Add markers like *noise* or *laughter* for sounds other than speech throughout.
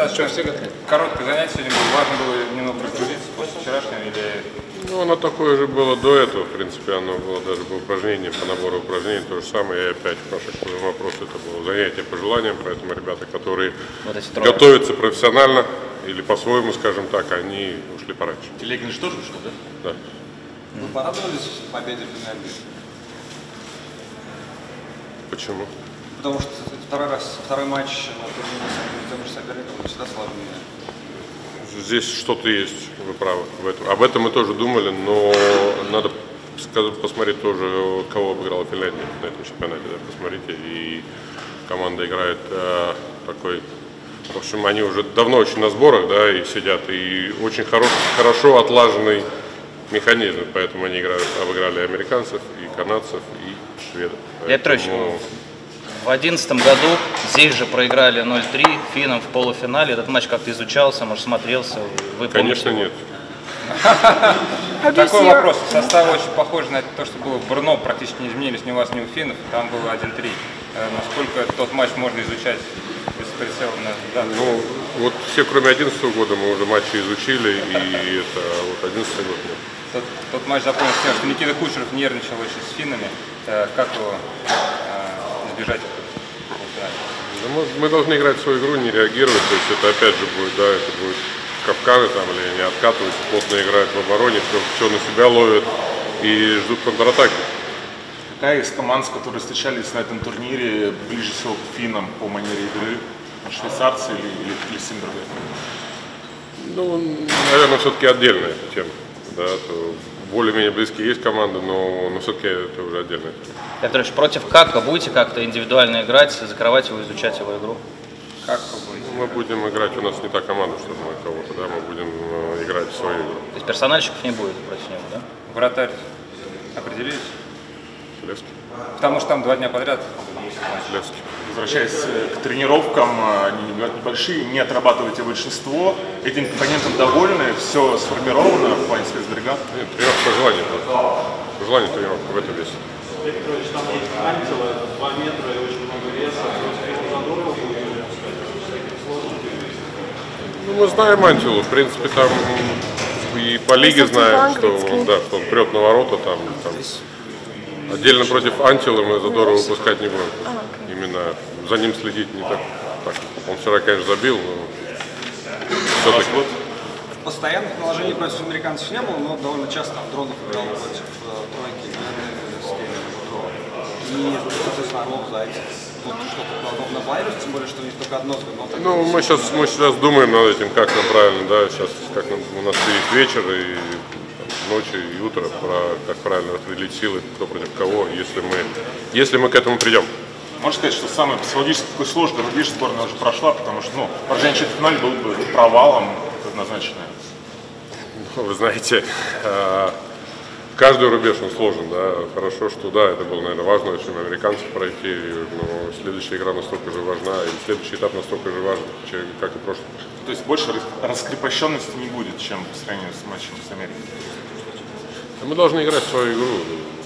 достаточно Что, все короткое занятие сегодня было. Важно было немного разгрузиться после вчерашнего или Ну, оно такое же было до этого, в принципе, оно было даже по упражнениям, по набору упражнений, то же самое. И опять, Паша, к вопросу, это было занятие по желаниям, поэтому ребята, которые Вот готовятся профессионально или по-своему, скажем так, они ушли пораньше. Телегин же тоже ушел, да? Да. Вы порадовались победе в финале? Почему? Потому что это второй раз, второй матч на турнире с тем же соперником всегда сложнее. Здесь что-то есть, вы правы. В этом. Об этом мы тоже думали, но надо посмотреть тоже, кого обыграла Финляндия на этом чемпионате. Да, посмотрите, и команда играет э, такой... В общем, они уже давно очень на сборах, да, и сидят, и очень хорош, хорошо отлаженный механизм, поэтому они играют, обыграли американцев, и канадцев, и шведов. Лев Петрович, Поэтому- В 2011 году здесь же проиграли 0-3 финнам в полуфинале. Этот матч как-то изучался, может, смотрелся? Вы помните? Конечно, нет. *laughs* Такой вопрос. Состав очень похож на то, что было в Брно, практически не изменились ни у вас, ни у финнов. Там было 1-3. Э, Насколько тот матч можно изучать без прицела на данный Ну, вот все, кроме 2011 года, мы уже матчи изучили, и это вот 11 год нет. Тот, тот матч запомнился тем, что Никита Кучеров нервничал очень с финнами. Э, Как его э, избежать мы, мы должны играть свою игру, не реагировать. То есть это опять же будет, да, это будет капканы там или не откатываются, плотно играют в обороне, все, все на себя ловят и ждут контратаки. Какая из команд, с которой встречались на этом турнире, ближе всего к финнам по манере игры? Швейцарцы или, или, или Симберли? Ну, наверное, все-таки отдельная эта тема. Да, то более-менее близкие есть команды, но, но все-таки это уже отдельная тема. Петрович, против Кака будете как-то индивидуально играть, закрывать его, изучать его игру? Как будете? Мы будем играть, у нас не та команда, чтобы мы кого-то, да, мы будем э, играть в свою игру. То есть персональщиков не будет против него, да? Вратарь определились? Левский. Потому что там два дня подряд. Левский. Возвращаясь э, к тренировкам, э, они небольшие, не отрабатываете большинство. Этим компонентом довольны, все сформировано в плане спецбригад. Нет, тренировка по желанию просто. По желанию тренировка в этом весе. Петрович, там вот антила 2 метра и очень много веса. Ну, мы знаем Антилу, в принципе, там и по лиге знаем, что, он, да, что он прет на ворота там, там. Отдельно против Антилы мы задорого выпускать не будем. Именно за ним следить не так. так. Он вчера, конечно, забил, но все-таки. Постоянных наложений против американцев не было, но довольно часто там Дронов играл против э, тройки Скелли, И, соответственно, Орлов, Зайцев. Тут что-то подобное планируется, тем более, что у них только одно звено. так Ну, мы сейчас, мы сейчас думаем над этим, как нам правильно, да, сейчас как нам, у нас есть вечер и ночь и утро, про, как правильно распределить силы, кто против кого, если мы, если мы к этому придем. Можно сказать, что самый психологически такой сложный рубеж сборная уже прошла, потому что ну, поражение в финале было бы провалом однозначно. Ну, Вы знаете, э, каждый рубеж он сложен, да. Хорошо, что да, это было, наверное, важно очень американцев пройти, но следующая игра настолько же важна, и следующий этап настолько же важен, как и прошлый. То есть больше рас- раскрепощенности не будет, чем по сравнению с матчем с Америкой. Мы должны играть в свою игру,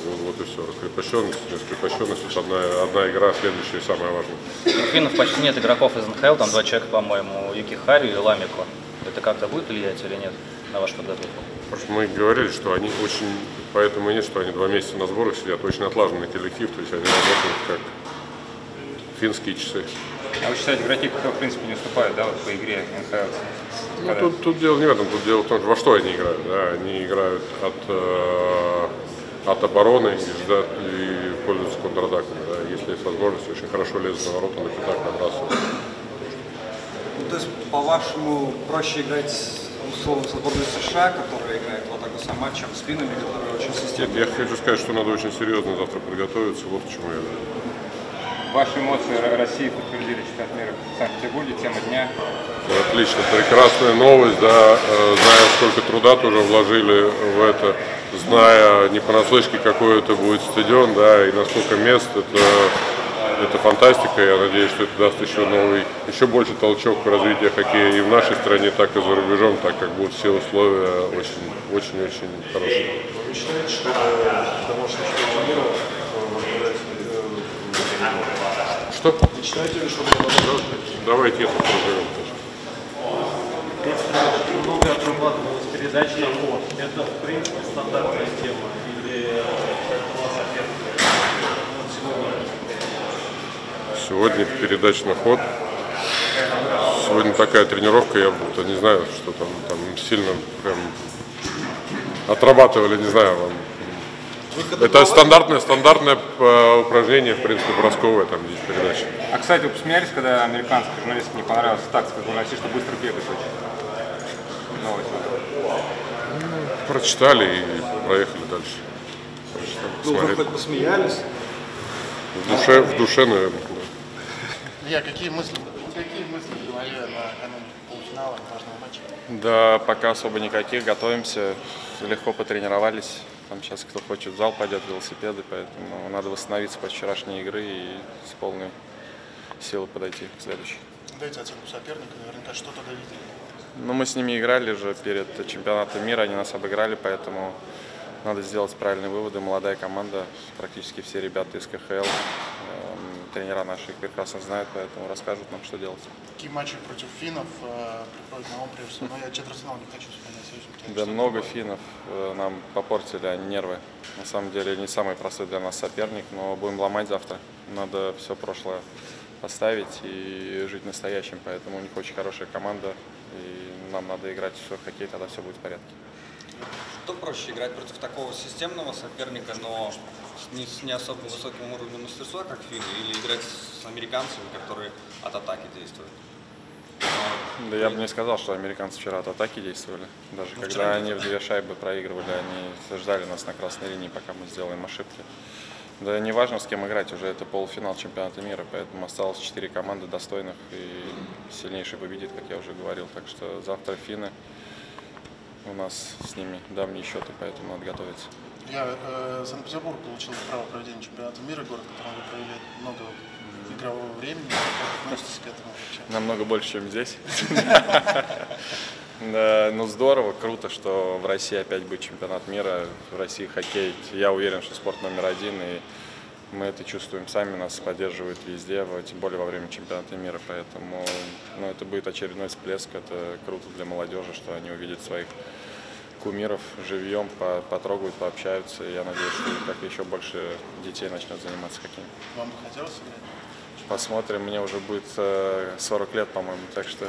вот, вот и все. Раскрепощенность, раскрепощенность, это одна, одна игра, следующая самая важная. У финнов почти нет игроков из НХЛ, там два человека, по-моему, Юки Хари и Ламико. Это как-то будет влиять или нет на вашу подготовку? Потому что мы говорили, что они очень, поэтому и нет, что они два месяца на сборах сидят, очень отлаженный коллектив, то есть они работают как финские часы. А вы считаете, игроки, кто в принципе не уступают, да, вот по игре НХЛ? Ну, тут, тут дело не в этом, тут дело в том, во что они играют. Да? Они играют от, э, от обороны и, ждат, и пользуются контратаками. Да? Если есть возможность, очень хорошо лезут на ворота, на пятак набрасывают. Ну, то есть, по-вашему, проще играть условно с сборной США, которая играет вот такой сам матч, чем с финнами, которые очень Нет, системно. я хочу сказать, что надо очень серьезно завтра подготовиться. Вот к чему я говорю. Ваши эмоции Ро- России подтвердили чемпионат мира в Санкт-Петербурге, тема дня. Отлично, прекрасная новость, да, э, зная, сколько труда тоже вложили в это, зная не понаслышке, какой это будет стадион, да, и на сколько мест, это, это фантастика, я надеюсь, что это даст еще новый, еще больше толчок в развитии хоккея и в нашей стране, так и за рубежом, так как будут все условия очень, очень-очень хорошие. Вы считаете, что домашний чемпионат мира э, Что? Вы считаете ли, что это Давайте это проживем. много отрабатывалась передач на ход. Это, в принципе, стандартная тема. Или сегодня. Сегодня передача на ход. Сегодня такая тренировка, я будто не знаю, что там, там сильно прям отрабатывали, не знаю. Это стандартное, стандартное э, упражнение, в принципе, бросковое, там здесь передача. А, кстати, вы посмеялись, когда американский журналист не понравился так, как вы что быстро бегать очень? Новость. Прочитали и проехали дальше. Прочитали, Ну, вы хоть посмеялись. В душе, в душе, наверное. да. Илья, какие мысли, какие мысли в голове накануне полуфинала важного матча? Да, пока особо никаких. Готовимся, легко потренировались. Там сейчас кто хочет в зал пойдет, велосипеды, поэтому надо восстановиться после вчерашней игры и с полной силой подойти к следующей. Дайте оценку соперника, наверняка что-то довидели. Ну, мы с ними играли же перед чемпионатом мира, они нас обыграли, поэтому надо сделать правильные выводы. Молодая команда, практически все ребята из КХЛ, эм, тренера наши их прекрасно знают, поэтому расскажут нам, что делать. Какие матчи против финнов э, приходят на ум прежде всего? Ну, я Четвертьфинал не хочу вспоминать. Да много финнов э, нам попортили они нервы. На самом деле не самый простой для нас соперник, но будем ломать завтра. Надо все прошлое поставить и жить настоящим, поэтому у них очень хорошая команда, и нам надо играть в хоккей, тогда все будет в порядке. Что проще, играть против такого системного соперника, но не, с не особо высоким уровнем мастерства, как финны, или играть с американцами, которые от атаки действуют? Да я бы не сказал, что американцы вчера от атаки действовали. Даже Ну, когда они в две шайбы проигрывали, они ждали нас на красной линии, пока мы сделаем ошибки. Да не важно, с кем играть, уже это полуфинал чемпионата мира, поэтому осталось четыре команды достойных, и сильнейший победит, как я уже говорил. Так что завтра финны, у нас с ними давние счеты, поэтому надо готовиться. Я э, Санкт-Петербург получил право проведения чемпионата мира, город, в котором вы провели много игрового времени. Как относитесь к этому вообще? Намного больше, чем здесь. *laughs* Да, ну здорово, круто, что в России опять будет чемпионат мира, в России хоккей. Я уверен, что спорт номер один, и мы это чувствуем сами, нас поддерживают везде, тем более во время чемпионата мира, поэтому ну, это будет очередной всплеск, это круто для молодежи, что они увидят своих кумиров живьем, по- потрогают, пообщаются, и я надеюсь, что как еще больше детей начнет заниматься хоккеем. Вам бы хотелось играть? Посмотрим, мне уже будет э, 40 лет, по-моему, так что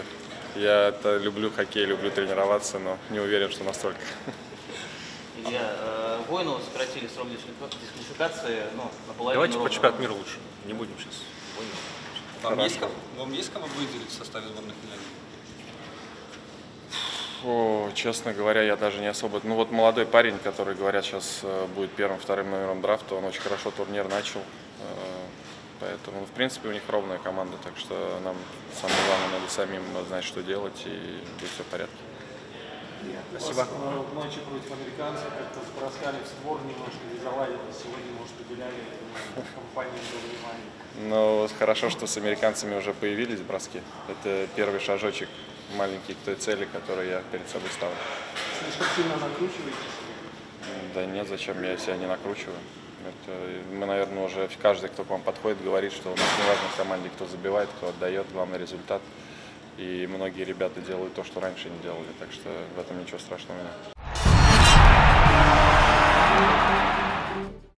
я это люблю хоккей, люблю тренироваться, но не уверен, что настолько. Илья, э, Воину сократили срок дисквалифика- дисквалификации ну, наполовину. Давайте по ровно. чемпионату мира лучше. Не будем сейчас. Вам есть, кого, вам есть кого выделить в составе сборной Финляндии? О, честно говоря, я даже не особо... Ну вот молодой парень, который, говорят, сейчас э, будет первым, вторым номером драфта, он очень хорошо турнир начал. Э, Поэтому, ну, в принципе, у них ровная команда, так что нам самое главное надо самим знать, что делать, и будет все в порядке. Спасибо. э, В матче против американцев как-то сброскали в створ немножко, не заладили. Сегодня, может, уделяли компании внимания. Но хорошо, что с американцами уже появились броски. Это первый шажочек маленький к той цели, которую я перед собой ставлю. Слишком сильно накручиваетесь? Да нет, зачем я себя не накручиваю. Это, мы, наверное, уже каждый, кто к вам подходит, говорит, что у нас не важно в команде, кто забивает, кто отдает, главный результат. И многие ребята делают то, что раньше не делали, так что в этом ничего страшного нет.